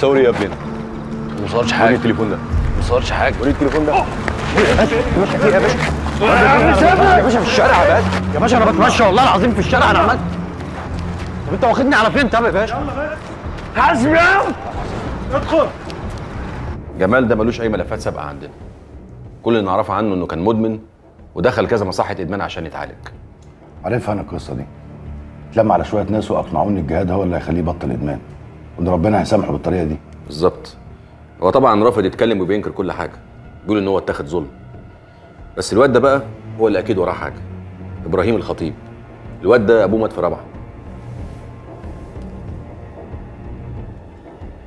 سوري يا ابني ما صورش وريني حاجة. التليفون ده. ما صورش حاجة. وريني التليفون ده. يا باشا في الشارع يا باشا يا باشا أنا بتمشى والله العظيم في الشارع أنا عملت طب انت واخدني على فين طب يا باشا حاسب يا جمال ده ملوش أي ملفات سابقة عندنا. كل اللي نعرفه عنه إنه كان مدمن ودخل كذا مصحة إدمان عشان يتعالج. عارفها أنا القصة دي. اتلم على شوية ناس وأقنعوني الجهاد هو اللي هيخليه يبطل إدمان. وان ربنا هيسامحه بالطريقة دي. بالظبط. هو طبعا رافض يتكلم وبينكر كل حاجة بيقول إن هو اتاخد ظلم. بس الواد ده بقى هو اللي أكيد وراه حاجة إبراهيم الخطيب. الواد ده أبوه مات في رابعة.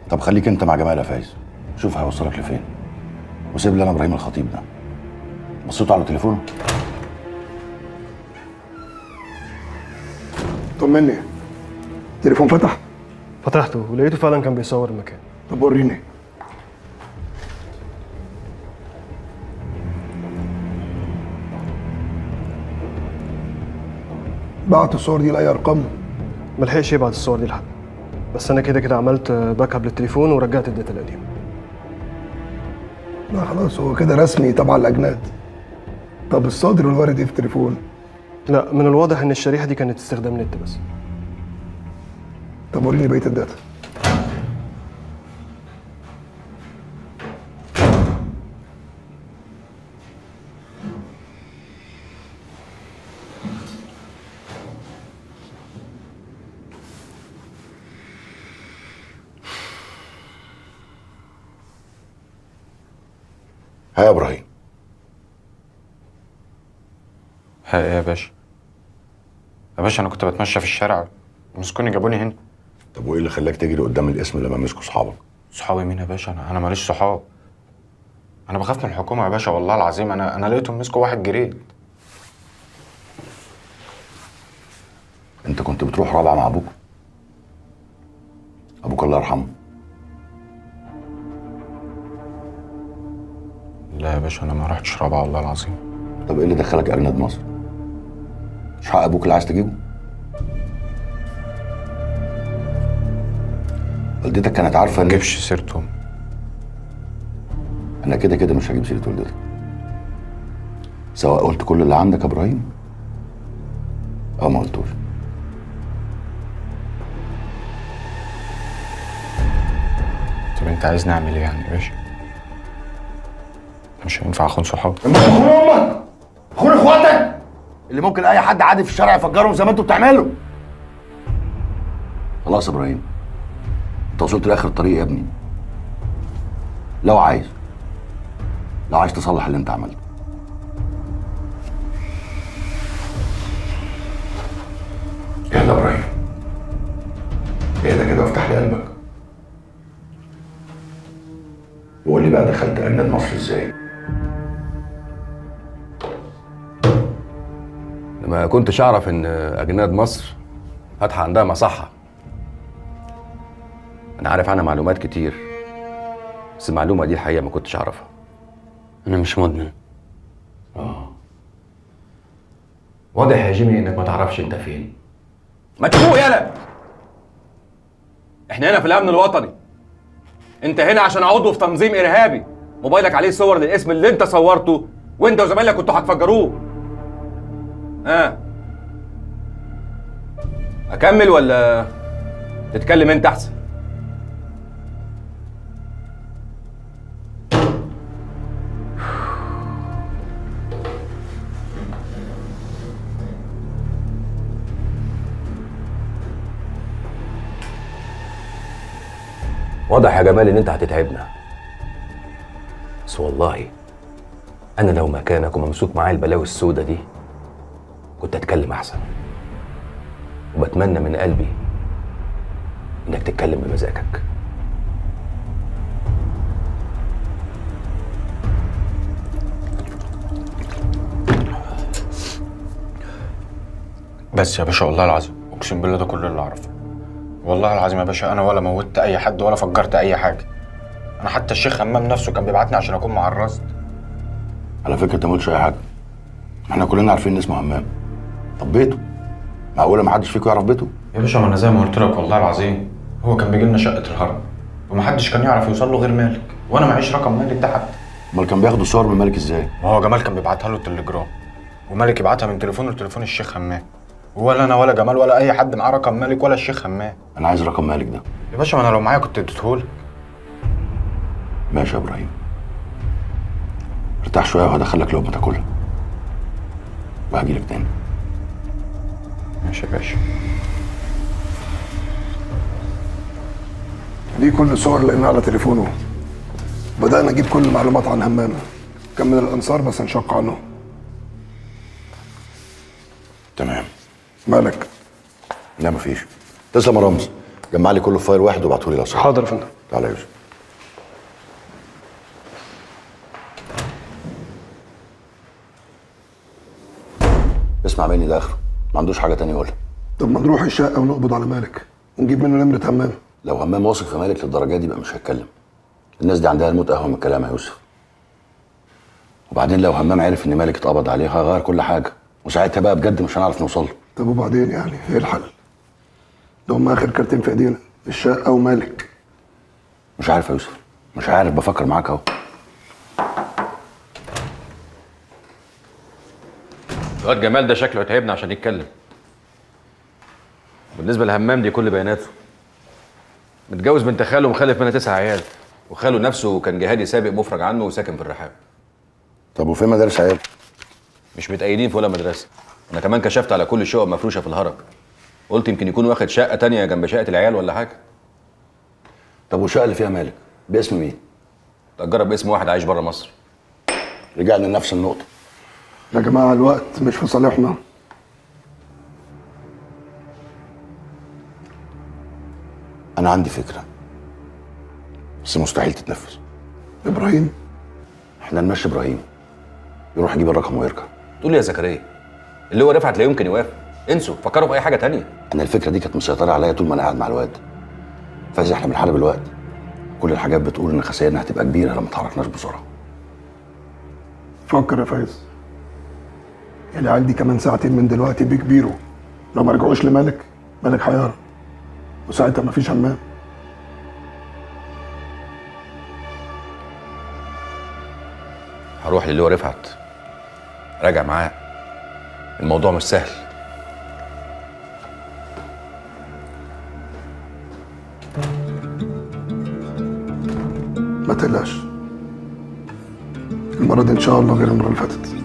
طب خليك أنت مع جمال يا فايز. شوف هيوصلك لفين. وسيب لي أنا إبراهيم الخطيب ده. بصيتوا على تليفونه. طمني. التليفون فتح؟ فتحته ولقيته فعلا كان بيصور المكان. طب وريني. بعت الصور دي لأي أرقام؟ ملحقش يبعت الصور دي لحد. بس أنا كده كده عملت backup للتليفون ورجعت ال data القديمة. لا خلاص هو كده رسمي تبع الأجناد. طب الصادر والوارد إيه في التليفون؟ لا من الواضح إن الشريحة دي كانت استخدام نت بس. طب وريني بقية الداتا. ها يا إبراهيم. ها إيه يا باشا. يا باشا أنا كنت بتمشى في الشارع. مسكوني جابوني هنا. طب وإيه اللي خلاك تجري قدام الاسم لما مسكوا أصحابك؟ صحابي مين يا باشا؟ أنا أنا ماليش صحاب. أنا بخاف من الحكومة يا باشا والله العظيم. أنا أنا لقيتهم مسكوا واحد جريت. أنت كنت بتروح رابعة مع أبوك؟ أبوك الله يرحمه. لا يا باشا أنا ما رحتش رابعة والله العظيم. طب إيه اللي دخلك اجناد مصر؟ مش حق أبوك اللي عايز تجيبه؟ والدتك كانت عارفة ان جيبش سيرتهم. أنا كده كده مش هجيب سيرة والدتك. سواء قلت كل اللي عندك يا إبراهيم أو ما قلتوش. طب أنت عايزني أعمل إيه يعني؟ يا باشا مش هينفع أخون صحابي. خون أمك! خون إخواتك! اللي ممكن أي حد عادي في الشارع يفجرهم زي ما أنتوا بتعملوا. خلاص يا إبراهيم. انت وصلت لآخر الطريق يا ابني. لو عايز. لو عايز تصلح اللي انت عملته. يلا يا إبراهيم. اهدى كده؟ وافتح لي قلبك. وقول لي بقى دخلت اجناد مصر إزاي. ما كنتش اعرف ان اجناد مصر فاتحة عندها مصحة. أنا عارف عنها معلومات كتير بس المعلومة دي الحقيقة ما كنتش أعرفها. أنا مش مدمن. واضح يا جيمي إنك ما تعرفش أنت فين. ما تفوق يالا! إحنا هنا في الأمن الوطني. أنت هنا عشان عضو في تنظيم إرهابي. موبايلك عليه صور للاسم اللي أنت صورته وأنت وزمايلك كنتوا هتفجروه. ها؟ أكمل ولا تتكلم أنت أحسن؟ واضح يا جمال إن أنت هتتعبنا. بس والله أنا لو مكانك وممسوك معايا البلاوي السودة دي كنت اتكلم أحسن. وبتمنى من قلبي إنك تتكلم بمزاجك. بس يا باشا والله العظيم أقسم بالله ده كل اللي أعرفه. والله العظيم يا باشا أنا ولا موتت أي حد ولا فجرت أي حاجة. أنا حتى الشيخ همام نفسه كان بيبعتني عشان أكون مع الرصد على فكرة أنت ما قلتش أي حاجة. إحنا كلنا عارفين ان اسمه همام. طب بيته؟ معقولة ما حدش فيكم يعرف بيته؟ يا باشا ما أنا زي ما قلت لك والله العظيم هو كان بيجي لنا شقة الهرم ومحدش كان يعرف يوصل له غير مالك وأنا معيش رقم مالك ده حتى. أمال كان بياخدوا الصور من مالك إزاي؟ ما هو جمال كان بيبعتها له التليجرام ومالك يبعتها من تليفونه لتليفون الشيخ همام. ولا أنا ولا جمال ولا أي حد معاه رقم مالك ولا الشيخ همام. أنا عايز رقم مالك ده. يا باشا ما أنا لو معايا كنت اديتهولك ماشي يا إبراهيم. ارتاح شوية وهدخلك لقمة تاكلها. وهجيلك تاني. ماشي يا باشا. دي كل الصور اللي لقيناها على تليفونه؟ بدأنا نجيب كل المعلومات عن همام كان من الأنصار بس انشق عنه. مالك؟ لا مفيش. تسلم يا رمز جمع لي كله في فايل واحد وابعته لي لو سمحت. حاضر يا فندم. تعالى يا يوسف اسمع مني ده اخره ما عندوش حاجة تانية يقولها. طب ما نروح الشقة ونقبض على مالك. ونجيب منه نمرة همام لو همام واثق في مالك للدرجة دي يبقى مش هيتكلم الناس دي عندها الموت اهون من الكلام يا يوسف. وبعدين لو همام عرف إن مالك اتقبض عليه هيغير كل حاجة. وساعتها بقى بجد مش هنعرف نوصل له. طب وبعدين يعني؟ إيه الحل؟ ده هم آخر كارتين في إيدينا الشقة ومالك مش عارف يا يوسف مش عارف بفكر معاك أهو. الواد جمال ده شكله هيتعبنا عشان يتكلم. بالنسبة لهمام دي كل بياناته. متجوز بنت خاله ومخلف منها تسع عيال وخاله نفسه كان جهادي سابق مفرج عنه وساكن في الرحاب. طب وفين مدارس عيال؟ مش متأيدين في ولا مدرسة. أنا كمان كشفت على كل الشقق مفروشه في الهرم. قلت يمكن يكون واخد شقة تانية جنب شقة العيال ولا حاجة. طب والشقة اللي فيها مالك؟ باسم مين؟ تأجرها باسم واحد عايش بره مصر. رجعنا لنفس النقطة. يا جماعة الوقت مش في صالحنا. أنا عندي فكرة بس مستحيل تتنفذ. إبراهيم. إحنا نمشي إبراهيم يروح يجيب الرقم ويرجع تقول يا زكريا. اللي هو رفعت لا يمكن يوافق. انسوا فكروا في أي حاجة تانية. أنا الفكرة دي كانت مسيطرة عليا طول ما أنا قاعد مع الواد. فاذا إحنا بنحارب الوقت كل الحاجات بتقول إن خسائرنا هتبقى كبيرة لو ما اتحركناش بسرعة. فكر يا فايز. العيال دي كمان ساعتين من دلوقتي بيكبيروا لو ما رجعوش لمالك مالك هيعرف وساعتها مفيش همام هروح للي هو رفعت. راجع معاه. الموضوع مش سهل. ما تقلقش. المرة دي إن شاء الله غير المرة اللي فاتت.